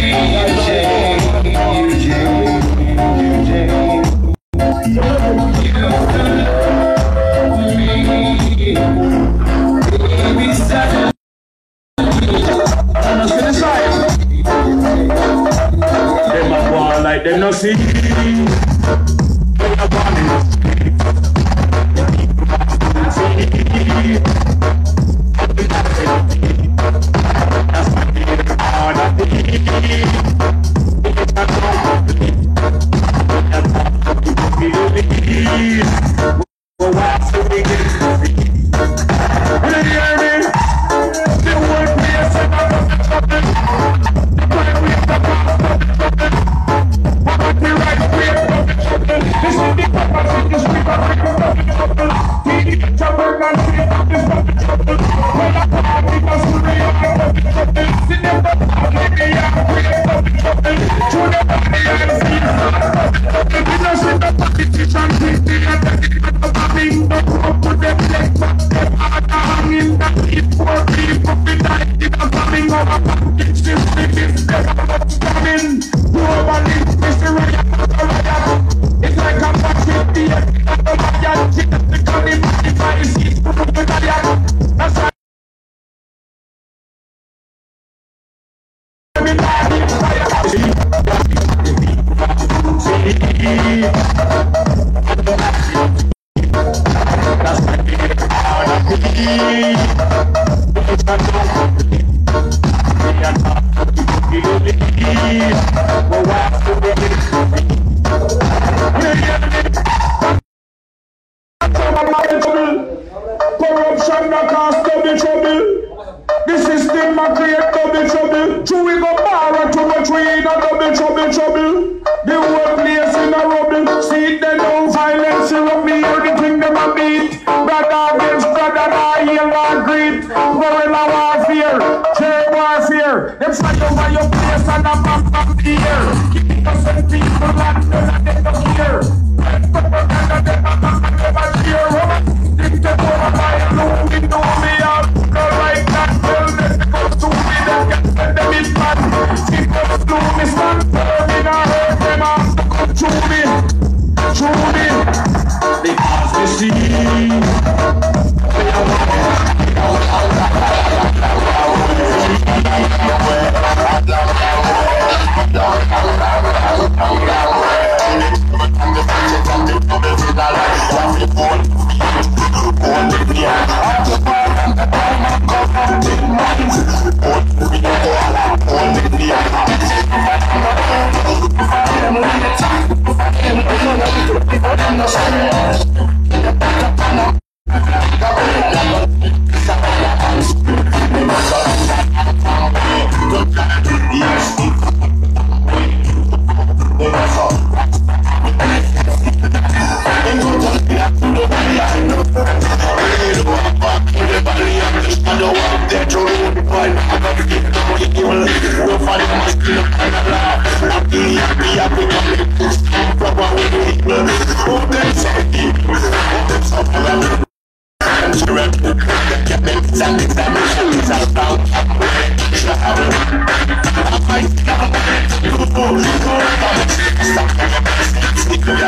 like Corruption that cause double trouble. The system a create double trouble. True we go borrow too much we in a double trouble trouble. The whole place in a rubble. See it then no violence erupt me everything them a beat. Brother against brother, I heal or greet. Guerrilla warfare, chair warfare. Them fly over your place and a bomb the air. Keep innocent people locked down and they don't care. Propaganda them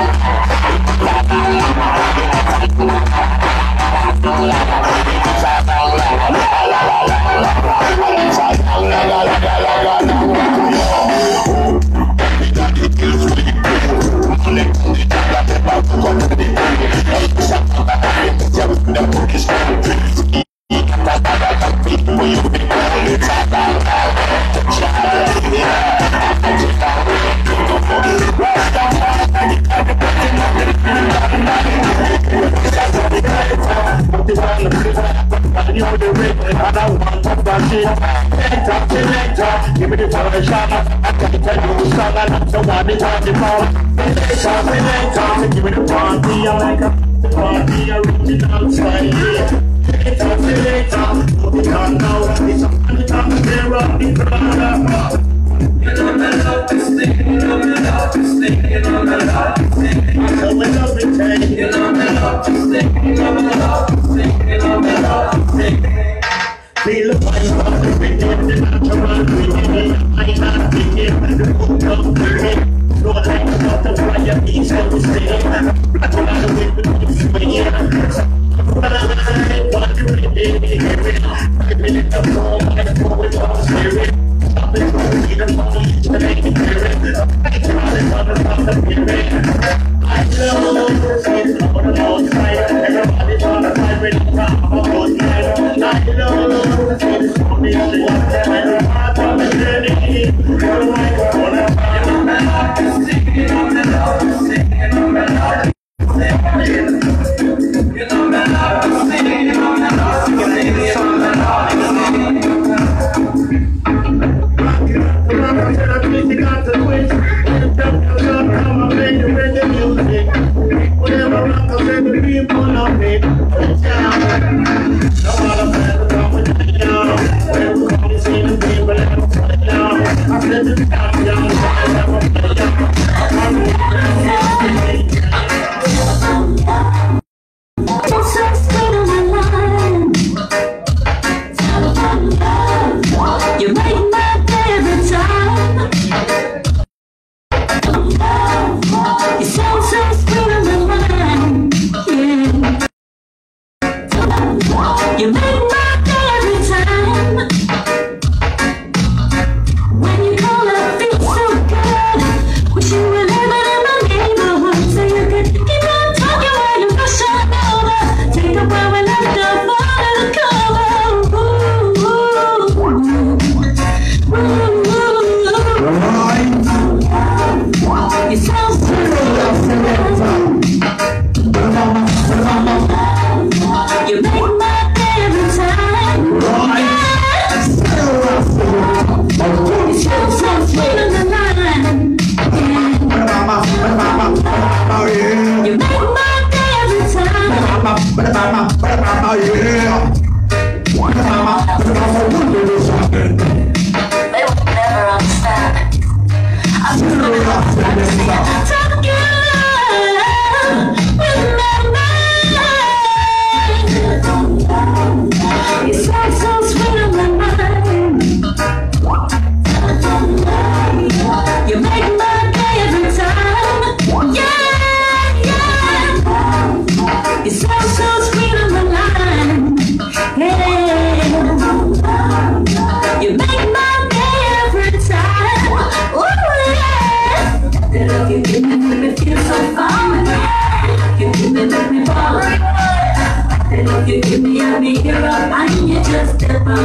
Yeah. You a song, and I'm the one that on the phone. Selector, selector, give me the party, I like a party original style. Selector, selector, put it on now. It's a funny time to clear up the crowd. You know me love this thing, you know me love this thing, you know me love this thing. I tell love you know me love this thing, you know me love this thing, you know me love this thing. Feel the of the the natural rhythm, I have to give the hook of the rhythm. No light of the fire, he's on the stage. Black on the wind, the swing. But I want to read it, I believe the form, I go with all spirit. You Let's go.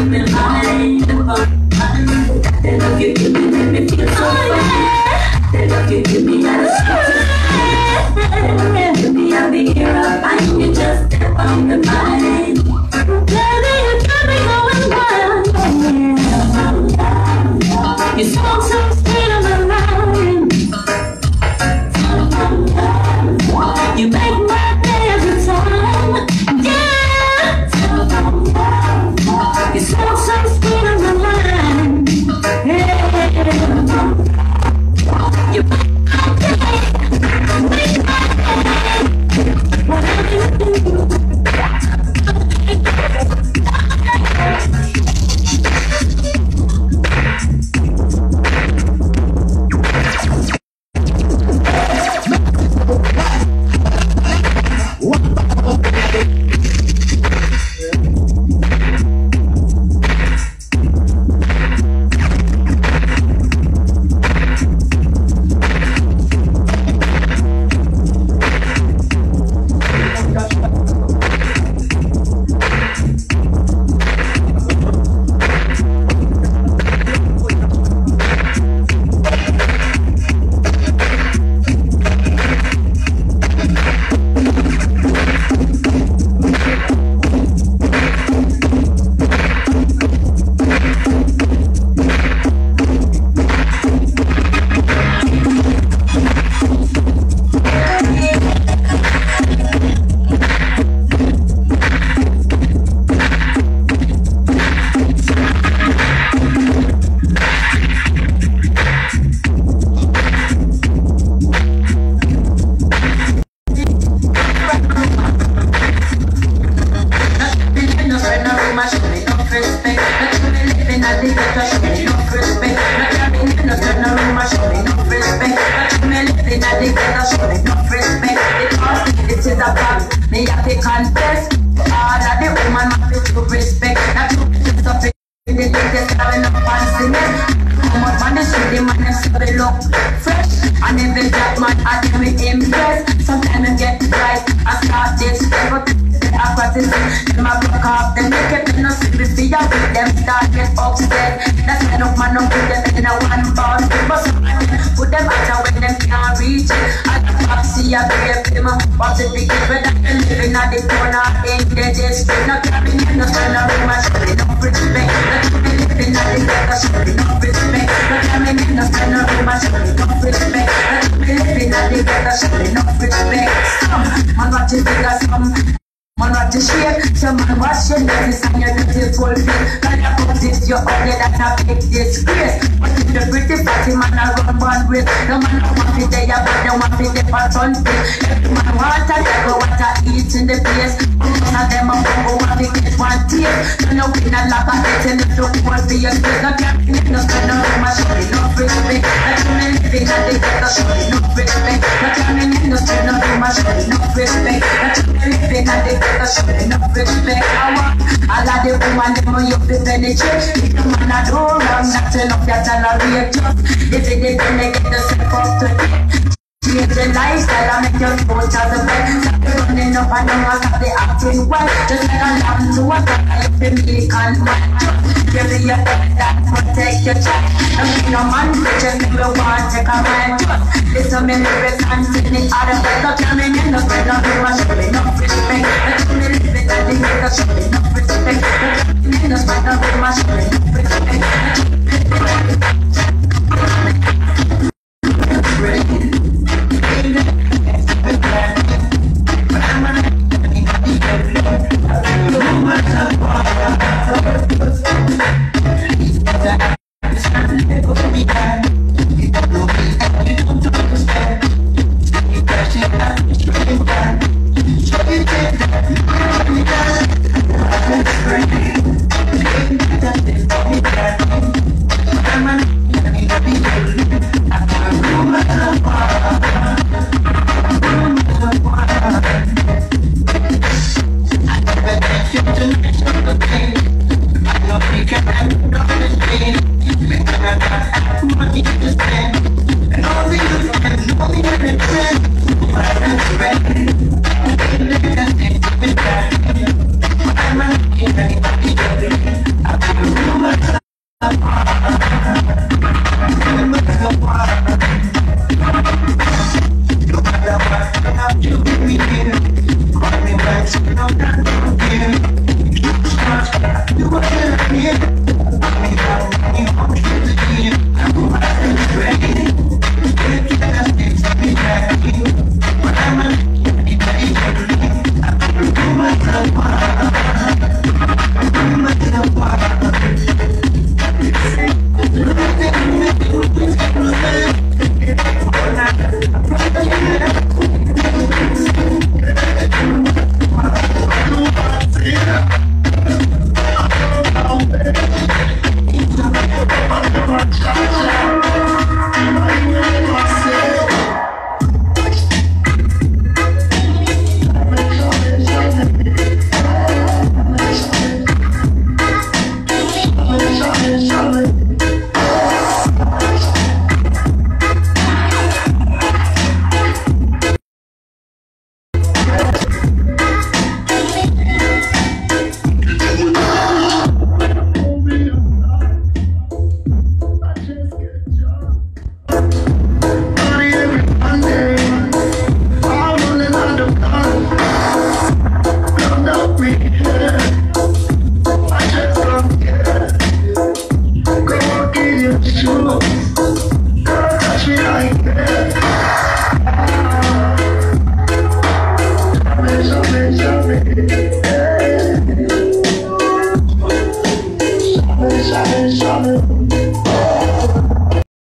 The love you give me make me feel so fine. The love you give me, I just Give me, I be here up. I you just step on me mind. Me have to confess. All of the woman have to respect. To me just up in the latest, having up fanciness. Come up on the street, the man them still fresh. And every black man I them with impress. Sometimes I get right, I start this, but I practice it. Them a broke off, make it, them no sleep with start get upset. That's when up man up with them in a one bound. But of put them out when them can't reach it. I can't see a brave them, but the big when I'm living at the corner in the district. Not coming in, no turn around, my shit, no respect. Not living at the ghetto, shit, no respect. Not coming in, no turn around, my shit, no respect. Not living at the ghetto, shit, no respect. Some man watch it bigger, Man what to shake, some man wash your nerves and your beautiful face Man I put this your ugly that a big disgrace. But if the pretty fatty man a run one way No man no want to day but they want to get for Sunday man want to get what to eat in the place. None of them a go want to get one taste? So no win a lap of it and if you want to your face No can't need no spend no room, I show me no Like me living at the ghetto, show me no respect No can't need no spend no room, I show me no respect Like me the ghetto, no respect I want all of the woman them you be penetrate If the man a do wrong, not to look that tolerate just If it is they get themself up to it Change the lifestyle and make your coach as a bed Stop running up and down stop the acting well Just like a lamb to a dog, I have to make and man Give me your head that protect your child And me no man bitch and me want take a man just Listen me lyrics and sing it out of bed Not tell me